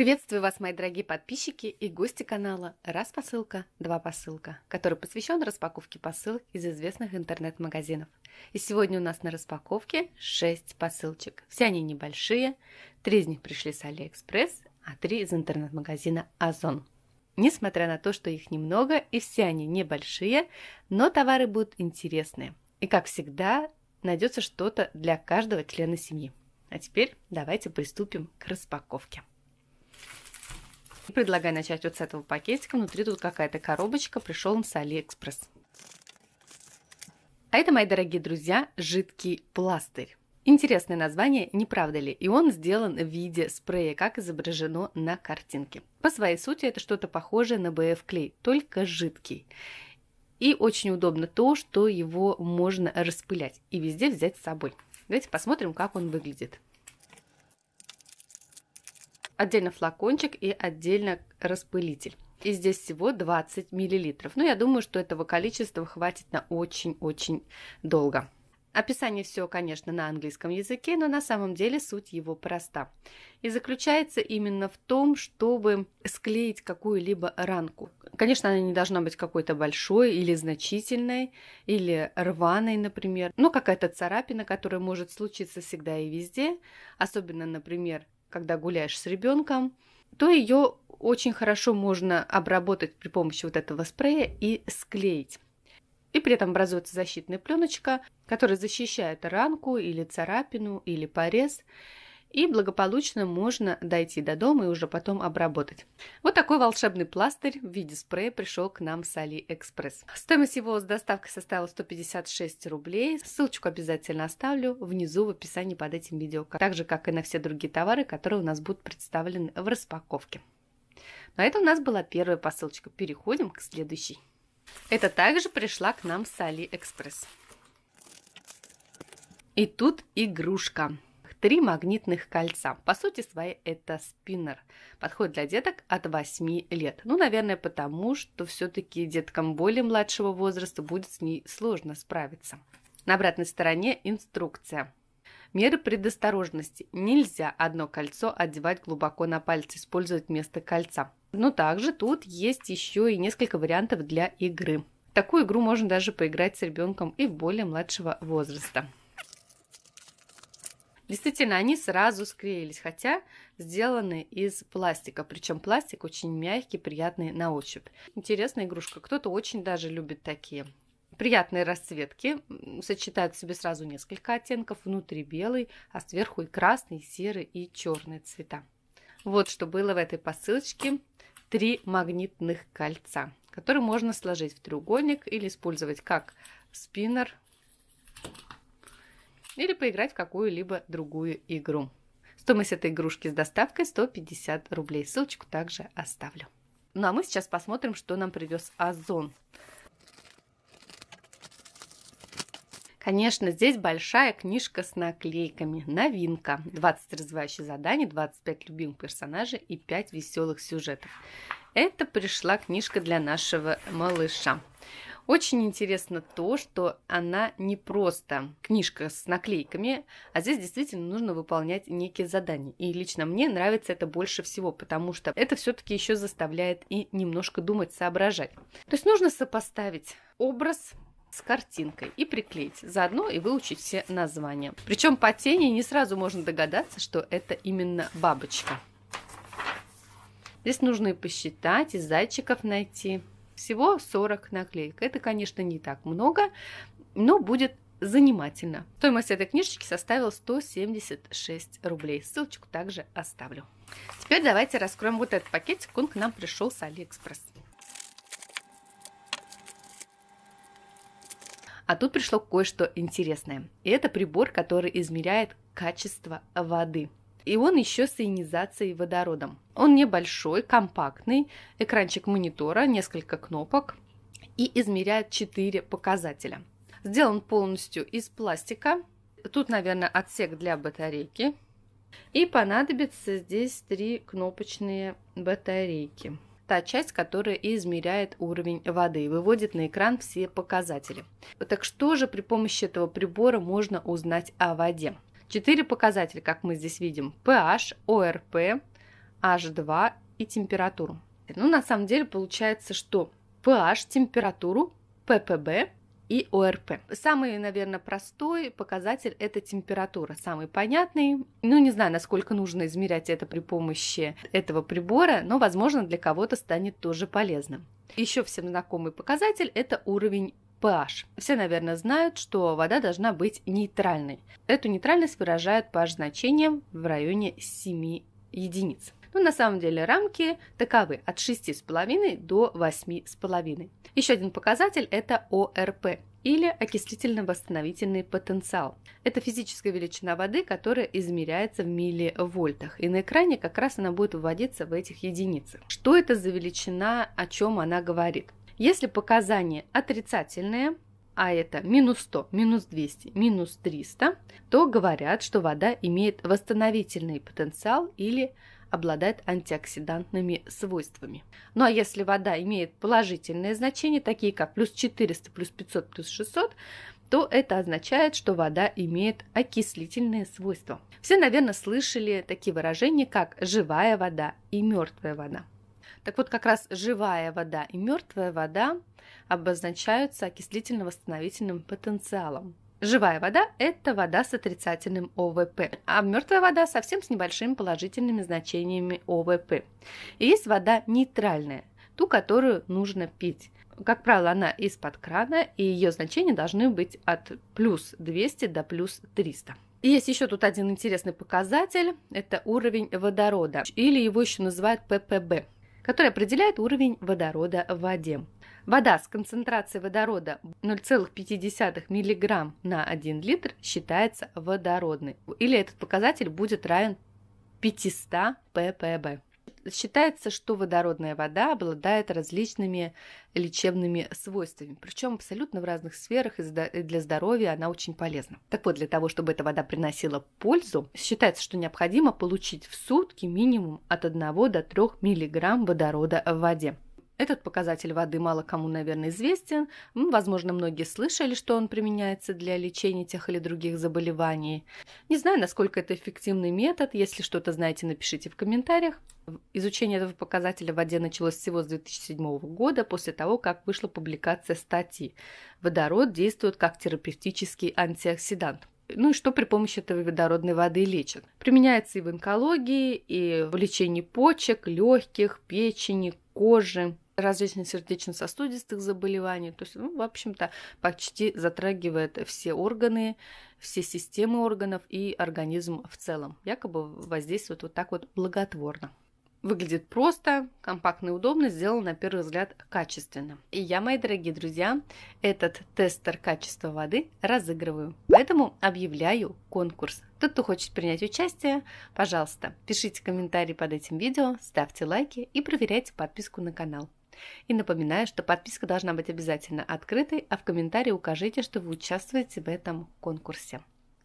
Приветствую вас, мои дорогие подписчики и гости канала «Раз посылка, два посылка», который посвящен распаковке посылок из известных интернет-магазинов. И сегодня у нас на распаковке 6 посылочек. Все они небольшие, три из них пришли с Алиэкспресс, а три из интернет-магазина Озон. Несмотря на то, что их немного и все они небольшие, но товары будут интересные. И как всегда, найдется что-то для каждого члена семьи. А теперь давайте приступим к распаковке. Предлагаю начать вот с этого пакетика. Внутри тут какая-то коробочка. Пришел он с Алиэкспресс. А это, мои дорогие друзья, жидкий пластырь. Интересное название, не правда ли? И он сделан в виде спрея, как изображено на картинке. По своей сути это что-то похожее на БФ-клей, только жидкий. И очень удобно то, что его можно распылять и везде взять с собой. Давайте посмотрим, как он выглядит отдельно флакончик и отдельно распылитель. И здесь всего 20 миллилитров. Но я думаю, что этого количества хватит на очень-очень долго. Описание все, конечно, на английском языке, но на самом деле суть его проста. И заключается именно в том, чтобы склеить какую-либо ранку. Конечно, она не должна быть какой-то большой или значительной, или рваной, например. Но какая-то царапина, которая может случиться всегда и везде. Особенно, например, когда гуляешь с ребенком, то ее очень хорошо можно обработать при помощи вот этого спрея и склеить. И при этом образуется защитная пленочка, которая защищает ранку или царапину или порез и благополучно можно дойти до дома и уже потом обработать. Вот такой волшебный пластырь в виде спрея пришел к нам с Алиэкспресс. Стоимость его с доставкой составила 156 рублей. Ссылочку обязательно оставлю внизу в описании под этим видео, так же, как и на все другие товары, которые у нас будут представлены в распаковке. Но это у нас была первая посылочка. Переходим к следующей. Это также пришла к нам с Алиэкспресс. И тут игрушка три магнитных кольца. По сути своей это спиннер. Подходит для деток от 8 лет. Ну, наверное, потому что все-таки деткам более младшего возраста будет с ней сложно справиться. На обратной стороне инструкция. Меры предосторожности. Нельзя одно кольцо одевать глубоко на пальцы, использовать вместо кольца. Но также тут есть еще и несколько вариантов для игры. Такую игру можно даже поиграть с ребенком и более младшего возраста. Действительно, они сразу склеились, хотя сделаны из пластика. Причем пластик очень мягкий, приятный на ощупь. Интересная игрушка. Кто-то очень даже любит такие. Приятные расцветки. Сочетают в себе сразу несколько оттенков. Внутри белый, а сверху и красный, и серый, и черный цвета. Вот что было в этой посылочке. Три магнитных кольца, которые можно сложить в треугольник или использовать как спиннер или поиграть в какую-либо другую игру. Стоимость этой игрушки с доставкой 150 рублей. Ссылочку также оставлю. Ну а мы сейчас посмотрим, что нам привез Озон. Конечно, здесь большая книжка с наклейками. Новинка. 20 развивающих заданий, 25 любимых персонажей и 5 веселых сюжетов. Это пришла книжка для нашего малыша. Очень интересно то, что она не просто книжка с наклейками, а здесь действительно нужно выполнять некие задания. И лично мне нравится это больше всего, потому что это все-таки еще заставляет и немножко думать, соображать. То есть нужно сопоставить образ с картинкой и приклеить заодно и выучить все названия. Причем по тени не сразу можно догадаться, что это именно бабочка. Здесь нужно и посчитать, и зайчиков найти. Всего 40 наклеек. Это, конечно, не так много, но будет занимательно. Стоимость этой книжечки составила 176 рублей. Ссылочку также оставлю. Теперь давайте раскроем вот этот пакетик. Он к нам пришел с Алиэкспресс. А тут пришло кое-что интересное. И это прибор, который измеряет качество воды и он еще с ионизацией водородом. Он небольшой, компактный, экранчик монитора, несколько кнопок и измеряет 4 показателя. Сделан полностью из пластика. Тут, наверное, отсек для батарейки. И понадобится здесь три кнопочные батарейки. Та часть, которая измеряет уровень воды выводит на экран все показатели. Так что же при помощи этого прибора можно узнать о воде? Четыре показателя, как мы здесь видим. pH, ORP, H2 и температуру. Ну, на самом деле получается, что pH, температуру, ppb и ОРП. Самый, наверное, простой показатель – это температура, самый понятный. Ну, не знаю, насколько нужно измерять это при помощи этого прибора, но, возможно, для кого-то станет тоже полезным. Еще всем знакомый показатель – это уровень pH. Все, наверное, знают, что вода должна быть нейтральной. Эту нейтральность выражают pH-значением в районе 7 единиц. Но на самом деле рамки таковы от 6,5 до 8,5. Еще один показатель – это ОРП или окислительно-восстановительный потенциал. Это физическая величина воды, которая измеряется в милливольтах. И на экране как раз она будет выводиться в этих единицах. Что это за величина, о чем она говорит? Если показания отрицательные, а это минус 100, минус 200, минус 300, то говорят, что вода имеет восстановительный потенциал или обладает антиоксидантными свойствами. Ну а если вода имеет положительные значения, такие как плюс 400, плюс 500, плюс 600, то это означает, что вода имеет окислительные свойства. Все, наверное, слышали такие выражения, как живая вода и мертвая вода. Так вот, как раз живая вода и мертвая вода обозначаются окислительно-восстановительным потенциалом. Живая вода – это вода с отрицательным ОВП, а мертвая вода совсем с небольшими положительными значениями ОВП. И есть вода нейтральная, ту, которую нужно пить. Как правило, она из-под крана, и ее значения должны быть от плюс 200 до плюс 300. И есть еще тут один интересный показатель – это уровень водорода, или его еще называют ППБ, который определяет уровень водорода в воде. Вода с концентрацией водорода 0,5 мг на 1 литр считается водородной, или этот показатель будет равен 500 ppb. Считается, что водородная вода обладает различными лечебными свойствами, причем абсолютно в разных сферах и для здоровья она очень полезна. Так вот, для того, чтобы эта вода приносила пользу, считается, что необходимо получить в сутки минимум от 1 до 3 мг водорода в воде. Этот показатель воды мало кому, наверное, известен. Возможно, многие слышали, что он применяется для лечения тех или других заболеваний. Не знаю, насколько это эффективный метод. Если что-то знаете, напишите в комментариях. Изучение этого показателя в воде началось всего с 2007 года, после того, как вышла публикация статьи «Водород действует как терапевтический антиоксидант». Ну и что при помощи этой водородной воды лечат? Применяется и в онкологии, и в лечении почек, легких, печени, кожи, различных сердечно-сосудистых заболеваний. То есть, ну, в общем-то, почти затрагивает все органы, все системы органов и организм в целом. Якобы воздействует вот так вот благотворно. Выглядит просто, компактно и удобно, сделано на первый взгляд качественно. И я, мои дорогие друзья, этот тестер качества воды разыгрываю. Поэтому объявляю конкурс. Тот, кто хочет принять участие, пожалуйста, пишите комментарии под этим видео, ставьте лайки и проверяйте подписку на канал. И напоминаю, что подписка должна быть обязательно открытой, а в комментарии укажите, что вы участвуете в этом конкурсе.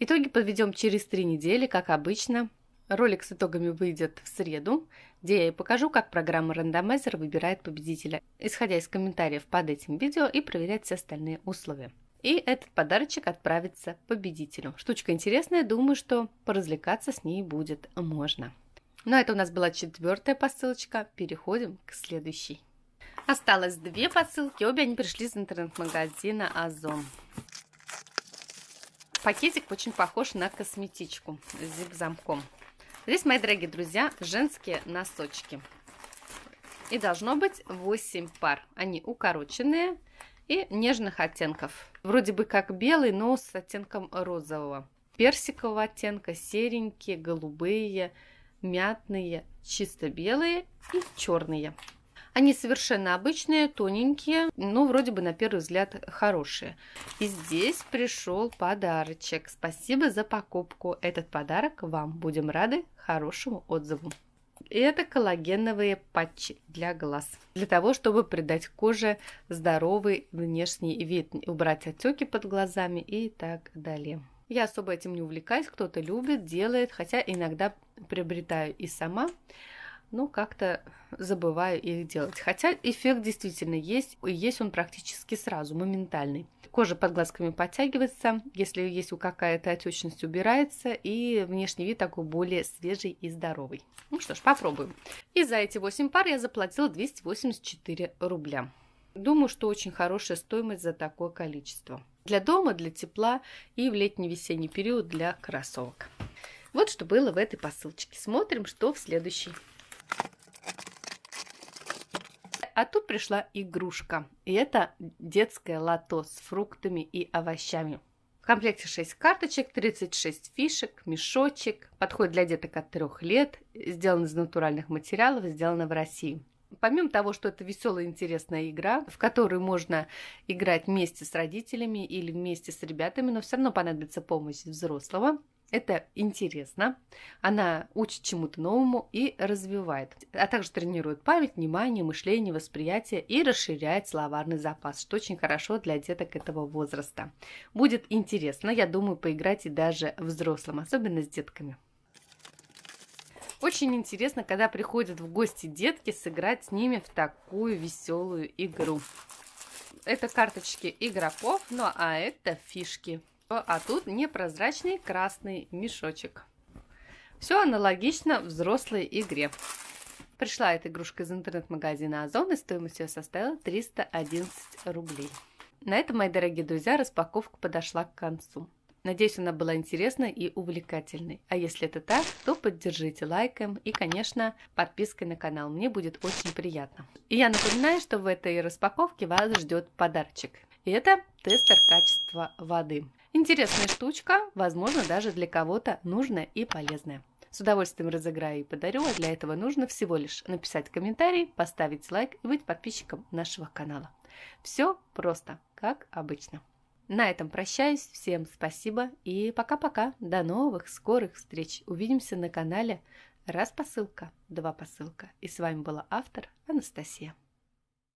Итоги подведем через три недели, как обычно. Ролик с итогами выйдет в среду, где я и покажу, как программа рандомайзер выбирает победителя, исходя из комментариев под этим видео и проверять все остальные условия. И этот подарочек отправится победителю. Штучка интересная, думаю, что поразвлекаться с ней будет можно. Но это у нас была четвертая посылочка. Переходим к следующей. Осталось две посылки, обе они пришли из интернет-магазина Озон. Пакетик очень похож на косметичку с зип-замком. Здесь, мои дорогие друзья, женские носочки. И должно быть 8 пар. Они укороченные и нежных оттенков. Вроде бы как белый, но с оттенком розового. Персикового оттенка, серенькие, голубые, мятные, чисто белые и черные. Они совершенно обычные, тоненькие, но вроде бы на первый взгляд хорошие. И здесь пришел подарочек. Спасибо за покупку. Этот подарок вам. Будем рады хорошему отзыву. Это коллагеновые патчи для глаз. Для того, чтобы придать коже здоровый внешний вид, убрать отеки под глазами и так далее. Я особо этим не увлекаюсь, кто-то любит, делает, хотя иногда приобретаю и сама. Но как-то забываю их делать. Хотя эффект действительно есть, и есть он практически сразу, моментальный. Кожа под глазками подтягивается, если есть у какая-то отечность, убирается, и внешний вид такой более свежий и здоровый. Ну что ж, попробуем. И за эти 8 пар я заплатила 284 рубля. Думаю, что очень хорошая стоимость за такое количество. Для дома, для тепла и в летний-весенний период для кроссовок. Вот что было в этой посылочке. Смотрим, что в следующей. А тут пришла игрушка. И это детское лото с фруктами и овощами. В комплекте 6 карточек, 36 фишек, мешочек. Подходит для деток от 3 лет. Сделан из натуральных материалов, сделано в России. Помимо того, что это веселая интересная игра, в которой можно играть вместе с родителями или вместе с ребятами, но все равно понадобится помощь взрослого, это интересно, она учит чему-то новому и развивает, а также тренирует память, внимание, мышление, восприятие и расширяет словарный запас, что очень хорошо для деток этого возраста. Будет интересно, я думаю, поиграть и даже взрослым, особенно с детками. Очень интересно, когда приходят в гости детки, сыграть с ними в такую веселую игру. Это карточки игроков, ну а это фишки. А тут непрозрачный красный мешочек. Все аналогично взрослой игре. Пришла эта игрушка из интернет-магазина Озон, и стоимость ее составила 311 рублей. На этом, мои дорогие друзья, распаковка подошла к концу. Надеюсь, она была интересной и увлекательной. А если это так, то поддержите лайком и, конечно, подпиской на канал. Мне будет очень приятно. И я напоминаю, что в этой распаковке вас ждет подарочек. И это тестер качества воды. Интересная штучка, возможно, даже для кого-то нужная и полезная. С удовольствием разыграю и подарю, а для этого нужно всего лишь написать комментарий, поставить лайк и быть подписчиком нашего канала. Все просто, как обычно. На этом прощаюсь, всем спасибо и пока-пока, до новых скорых встреч. Увидимся на канале Раз посылка, два посылка. И с вами была автор Анастасия.